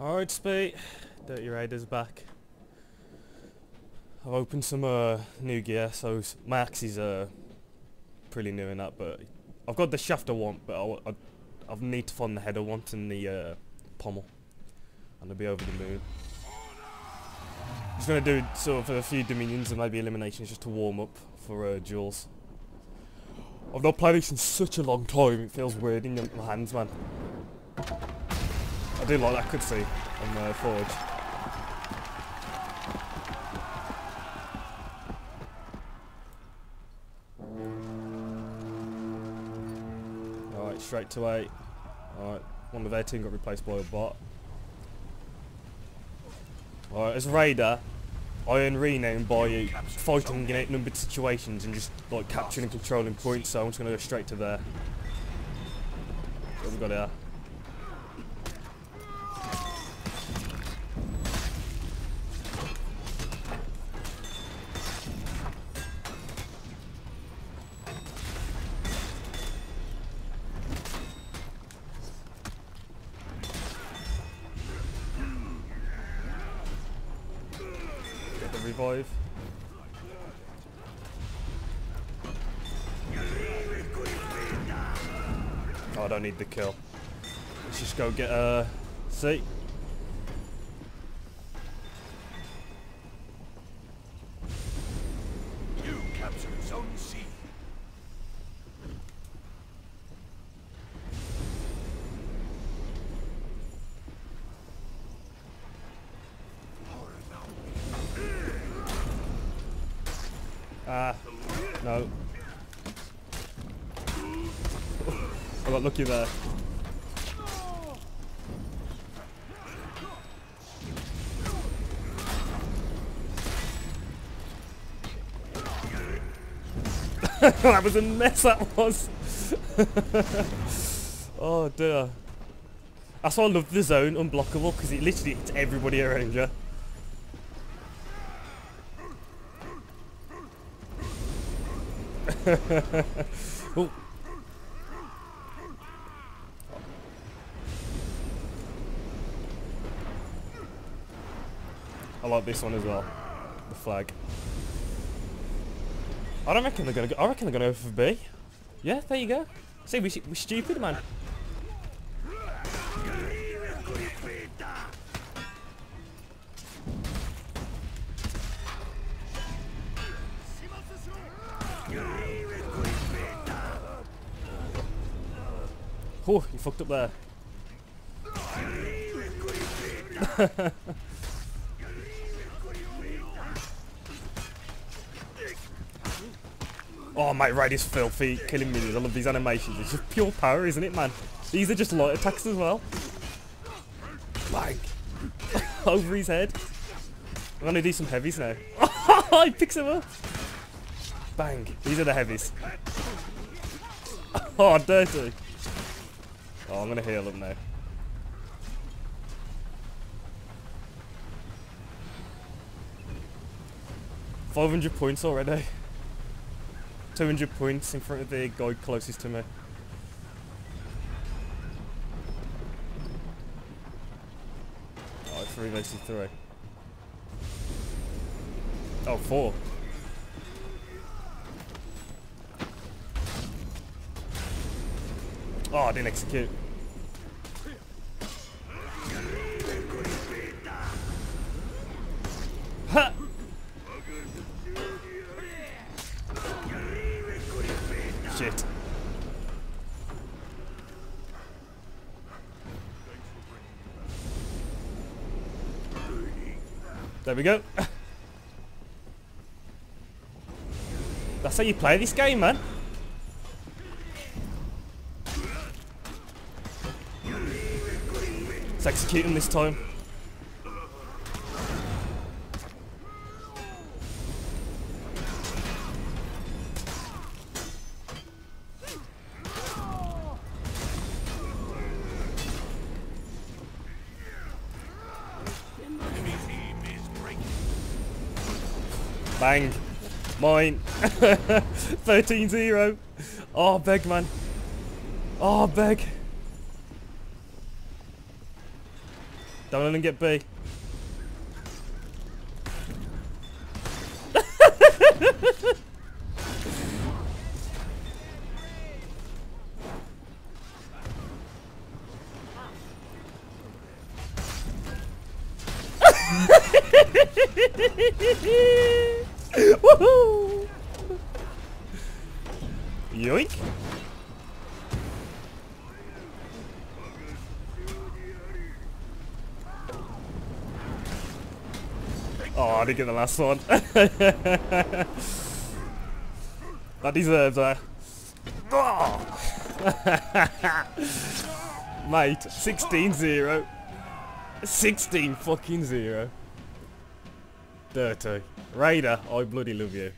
Alright, Speed. Dirty Raiders back. I've opened some uh, new gear, so my axe is uh, pretty new in that, but I've got the shaft I want, but I, I, I need to find the head I want and the uh, pommel. And I'll be over the moon. Just gonna do sort of a few dominions and maybe eliminations just to warm up for uh, duels. I've not played this in such a long time, it feels weird in my hands, man. I do like that cutscene on uh, the Forge. Alright, straight to 8. Alright, one of their team got replaced by a bot. Alright, as Raider, I earn renown by fighting in outnumbered situations and just like capturing and controlling points, so I'm just gonna go straight to there. What have we got here? Revive. Oh, I don't need the kill. Let's just go get a seat. You Ah, no. I got lucky there. that was a mess that was. oh dear. That's why I love the zone unblockable because it literally hits everybody around you. I like this one as well. The flag. I don't reckon they're gonna go. I reckon they're gonna go for B. Yeah, there you go. See, we we're stupid, man. Oh, you fucked up there. oh, mate, Raid is filthy, killing minions. I love these animations. It's just pure power, isn't it, man? These are just light attacks as well. Bang. Over his head. I'm gonna do some heavies now. he picks him up. Bang. These are the heavies. Oh, dirty. Oh, I'm gonna heal him now. Five hundred points already. Two hundred points in front of the guy closest to me. Oh, three versus three. Oh, four. Oh, I didn't execute. Shit. There we go. That's how you play this game, man. Let's execute him this time. Bang. Mine. 13-0. Oh, beg, man. Oh, beg. Don't let him get B. Oh, I didn't get the last one. that deserves a. Oh. Mate, 16 0. 16 fucking 0. Dirty. Raider, I bloody love you.